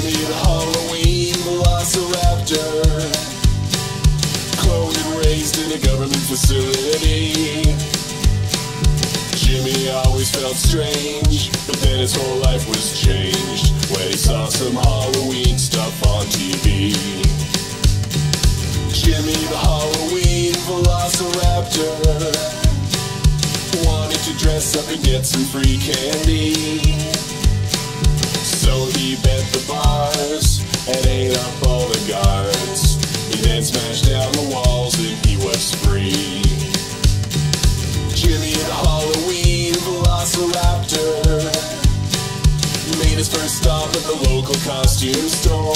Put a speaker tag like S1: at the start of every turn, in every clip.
S1: Jimmy the Halloween Velociraptor. Cloned raised in a government facility. Jimmy always felt strange, but then his whole life was changed when he saw some Halloween stuff on TV. Jimmy the Halloween Velociraptor wanted to dress up and get some free candy. He bent the bars and ate up all the guards. He then smashed down the walls and he was free. Jimmy the Halloween Velociraptor made his first stop at the local costume store.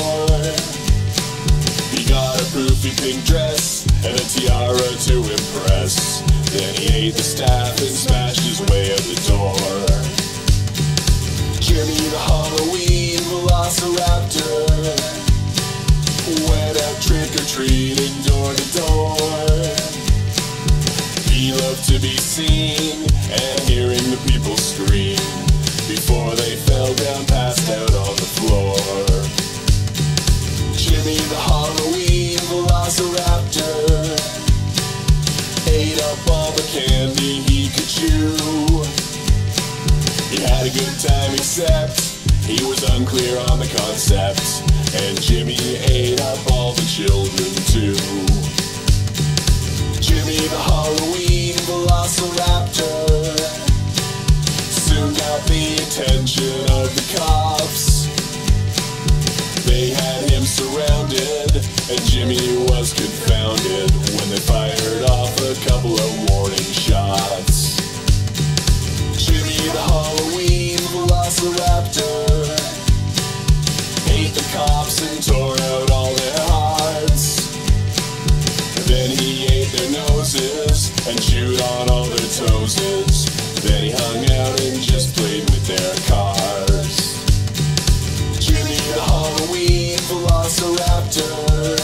S1: He got a poofy pink dress and a tiara to impress. Then he ate the staff and smashed his way out the door. Jimmy the Halloween had a good time, except he was unclear on the concept, and Jimmy ate up all the children too. Jimmy the Halloween Velociraptor soon got the attention of the cops. They had him surrounded, and Jimmy was confounded when they fired off a couple of warning shots. Then he ate their noses and chewed on all their toeses. Then he hung out and just played with their cars. Jimmy the Halloween Velociraptor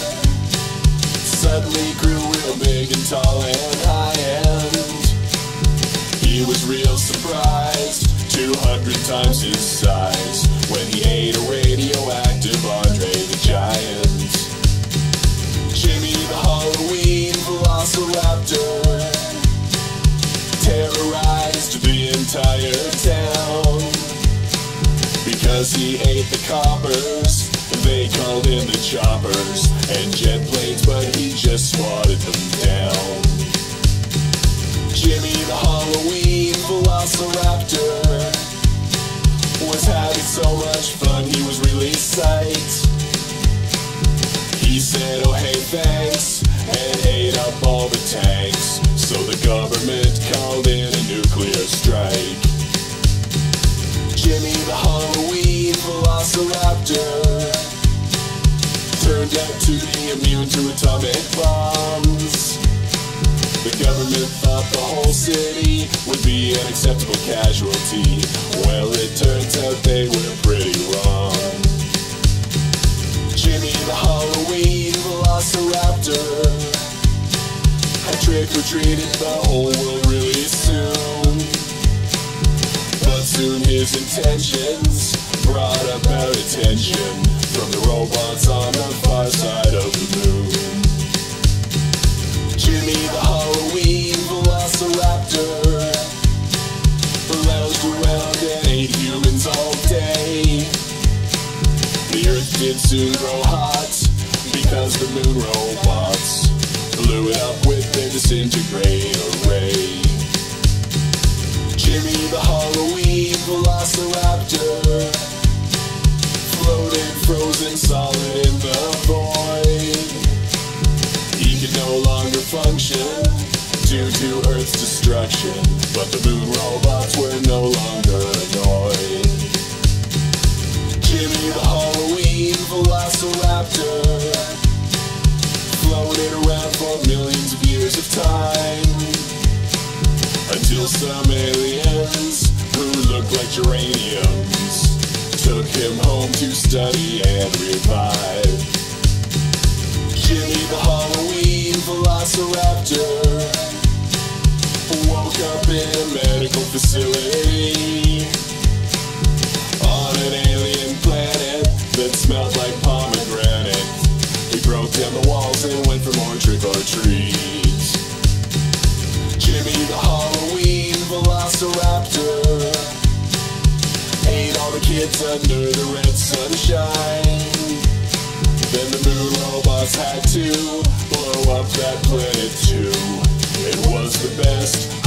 S1: suddenly grew real big and tall and high end. He was real surprised, 200 times his entire town. Because he ate the coppers, they called in the choppers and jet planes, but he just swatted them down. Jimmy the Halloween Velociraptor was having so much fun, he was really psyched. He said, oh hey, thanks, and ate up all the tanks. So the government called in Jimmy the Halloween Velociraptor turned out to be immune to atomic bombs. The government thought the whole city would be an acceptable casualty. Well, it turns out they were pretty wrong. Jimmy the Halloween Velociraptor had trick or treated the whole world his intentions brought about attention from the robots on the far side of the moon. Jimmy the Halloween Velociraptor lounged around and ate humans all day. The earth did soon grow hot because the moon robots blew it up with their disintegrator destruction, but the moon robots were no longer annoyed. Jimmy the Halloween Velociraptor floated around for millions of years of time until some aliens who looked like geraniums took him home to study and revive. Jimmy the Halloween Velociraptor woke up in a medical facility on an alien planet that smelled like pomegranate. He broke down the walls and went for more trick or treats. Jimmy the Halloween Velociraptor ate all the kids under the red sunshine. Then the moon robots had to blow up that planet too. It was the best